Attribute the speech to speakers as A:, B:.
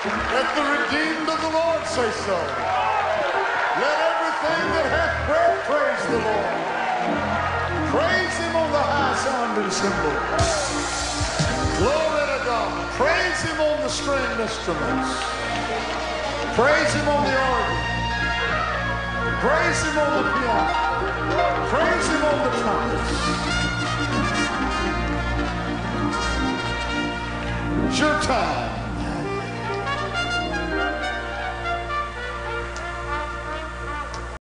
A: Let the redeemed of the Lord say so. Let everything that hath breath praise the Lord. Praise him on the high sounding cymbal. Glory to God. Praise him on the stringed instruments. Praise him on the organ. Praise him on the piano. Praise him on the trumpets. It's your time.